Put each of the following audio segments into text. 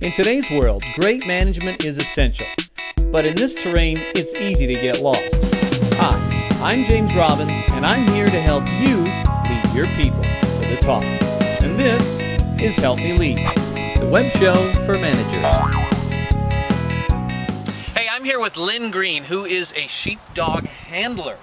In today's world, great management is essential, but in this terrain, it's easy to get lost. Hi, I'm James Robbins, and I'm here to help you lead your people to the top. And this is Help Me Lead, the web show for managers. Hey, I'm here with Lynn Green, who is a sheepdog handler.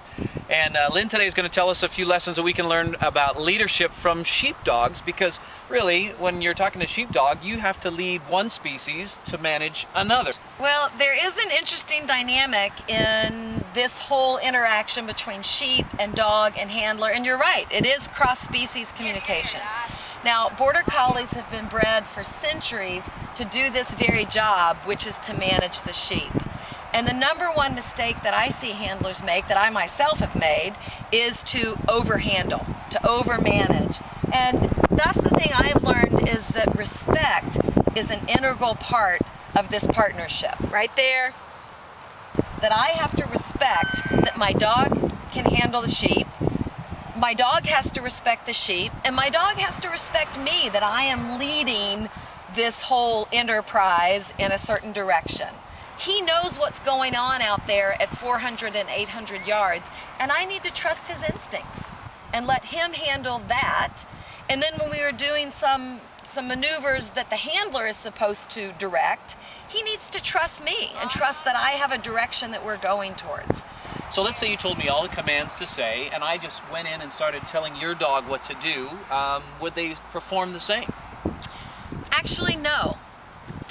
And uh, Lynn today is going to tell us a few lessons that we can learn about leadership from sheepdogs because really, when you're talking to sheepdog, you have to lead one species to manage another. Well, there is an interesting dynamic in this whole interaction between sheep and dog and handler, and you're right, it is cross-species communication. Now, Border Collies have been bred for centuries to do this very job, which is to manage the sheep. And the number one mistake that I see handlers make, that I myself have made, is to overhandle, to overmanage. And that's the thing I have learned is that respect is an integral part of this partnership. Right there, that I have to respect that my dog can handle the sheep, my dog has to respect the sheep, and my dog has to respect me, that I am leading this whole enterprise in a certain direction. He knows what's going on out there at 400 and 800 yards, and I need to trust his instincts and let him handle that. And then when we are doing some some maneuvers that the handler is supposed to direct, he needs to trust me and trust that I have a direction that we're going towards. So let's say you told me all the commands to say, and I just went in and started telling your dog what to do. Um, would they perform the same? Actually, no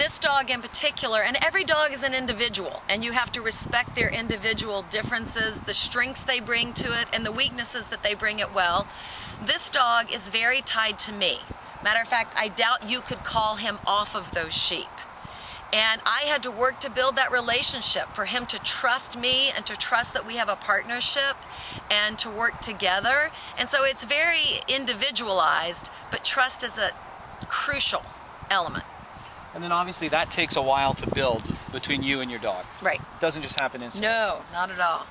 this dog in particular, and every dog is an individual, and you have to respect their individual differences, the strengths they bring to it, and the weaknesses that they bring it well. This dog is very tied to me. Matter of fact, I doubt you could call him off of those sheep. And I had to work to build that relationship for him to trust me and to trust that we have a partnership and to work together. And so it's very individualized, but trust is a crucial element. And then obviously that takes a while to build between you and your dog. Right. It doesn't just happen instantly. No, not at all.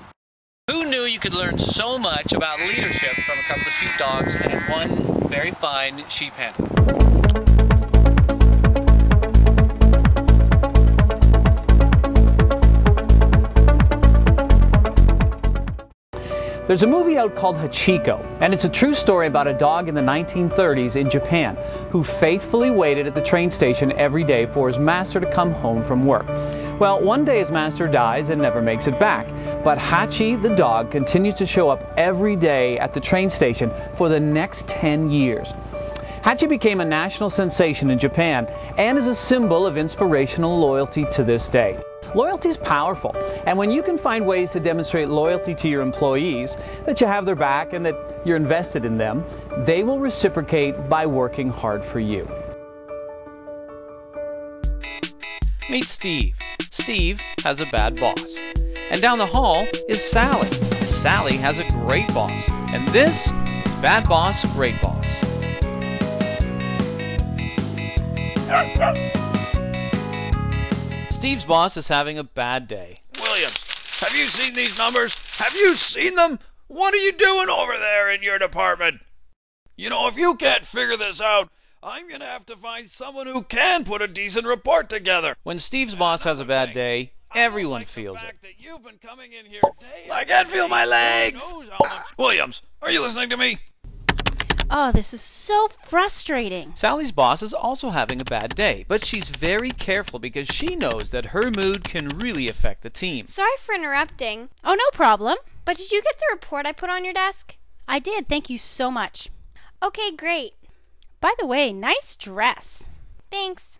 Who knew you could learn so much about leadership from a couple of sheepdogs and one very fine sheep handler? There's a movie out called Hachiko, and it's a true story about a dog in the 1930s in Japan who faithfully waited at the train station every day for his master to come home from work. Well, one day his master dies and never makes it back, but Hachi the dog continues to show up every day at the train station for the next 10 years. Hachi became a national sensation in Japan and is a symbol of inspirational loyalty to this day. Loyalty is powerful, and when you can find ways to demonstrate loyalty to your employees, that you have their back and that you're invested in them, they will reciprocate by working hard for you. Meet Steve. Steve has a bad boss. And down the hall is Sally. Sally has a great boss. And this is Bad Boss, Great Boss. Steve's boss is having a bad day. Williams, have you seen these numbers? Have you seen them? What are you doing over there in your department? You know, if you can't figure this out, I'm going to have to find someone who can put a decent report together. When Steve's boss has a bad day, everyone like feels it. I can't feel my legs. Williams, are you listening to me? Oh, this is so frustrating. Sally's boss is also having a bad day, but she's very careful because she knows that her mood can really affect the team. Sorry for interrupting. Oh, no problem. But did you get the report I put on your desk? I did. Thank you so much. Okay, great. By the way, nice dress. Thanks.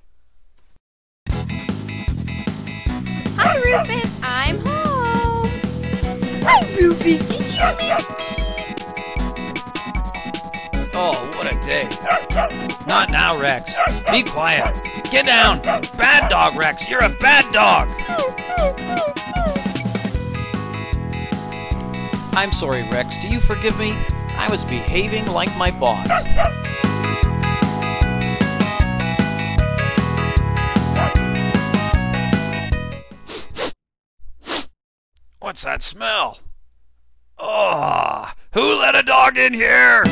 Hi, Rufus. I'm home. Hi, Rufus. Did you miss me? Oh, what a day. Not now, Rex. Be quiet. Get down. Bad dog, Rex. You're a bad dog. I'm sorry, Rex. Do you forgive me? I was behaving like my boss. What's that smell? Oh, who let a dog in here?